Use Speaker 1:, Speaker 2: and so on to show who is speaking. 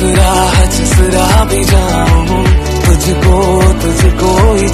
Speaker 1: हंसरा हंसरा भी जाऊँ तुझको तुझको ही